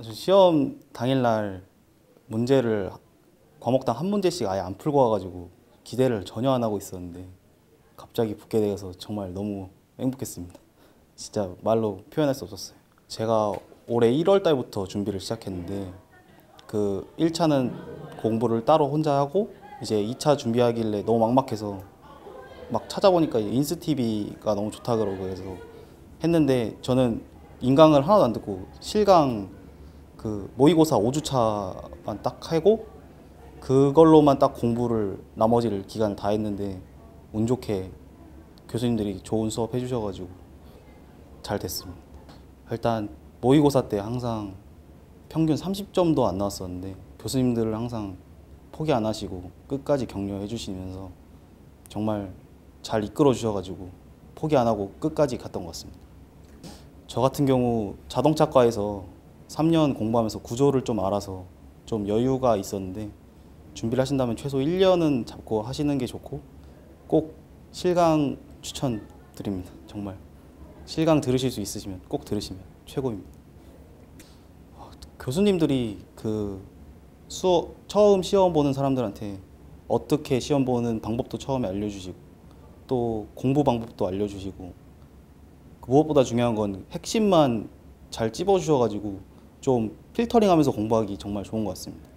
저 시험 당일날 문제를 과목당 한 문제씩 아예 안 풀고 와가지고 기대를 전혀 안 하고 있었는데 갑자기 붙게 돼서 정말 너무 행복했습니다. 진짜 말로 표현할 수 없었어요. 제가 올해 1월 달부터 준비를 시작했는데 그 1차는 공부를 따로 혼자 하고 이제 2차 준비하길래 너무 막막해서 막 찾아보니까 인스 TV가 너무 좋다 그러고 해서 했는데 저는 인강을 하나도 안 듣고 실강 그 모의고사 5주차만 딱 하고 그걸로만 딱 공부를 나머지를 기간 다 했는데 운 좋게 교수님들이 좋은 수업 해주셔가지고 잘 됐습니다. 일단 모의고사 때 항상 평균 30점도 안 나왔었는데 교수님들을 항상 포기 안 하시고 끝까지 격려해 주시면서 정말 잘 이끌어 주셔가지고 포기 안 하고 끝까지 갔던 것 같습니다. 저 같은 경우 자동차과에서 3년 공부하면서 구조를 좀 알아서 좀 여유가 있었는데 준비를 하신다면 최소 1년은 잡고 하시는 게 좋고 꼭 실강 추천드립니다. 정말 실강 들으실 수 있으시면 꼭 들으시면 최고입니다. 아, 교수님들이 그 수업 처음 시험 보는 사람들한테 어떻게 시험 보는 방법도 처음에 알려주시고 또 공부 방법도 알려주시고 그 무엇보다 중요한 건 핵심만 잘 찝어주셔가지고 좀 필터링하면서 공부하기 정말 좋은 것 같습니다.